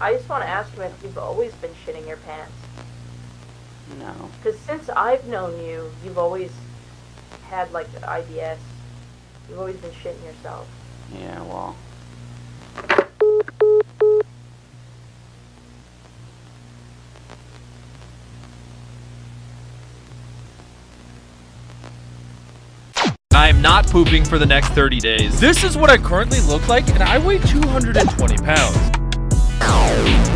ask him if you've always been shitting your pants. No. Because since I've known you, you've always had like IBS. You've always been shitting yourself. Yeah, well. I am not pooping for the next 30 days. This is what I currently look like, and I weigh 220 pounds. Show.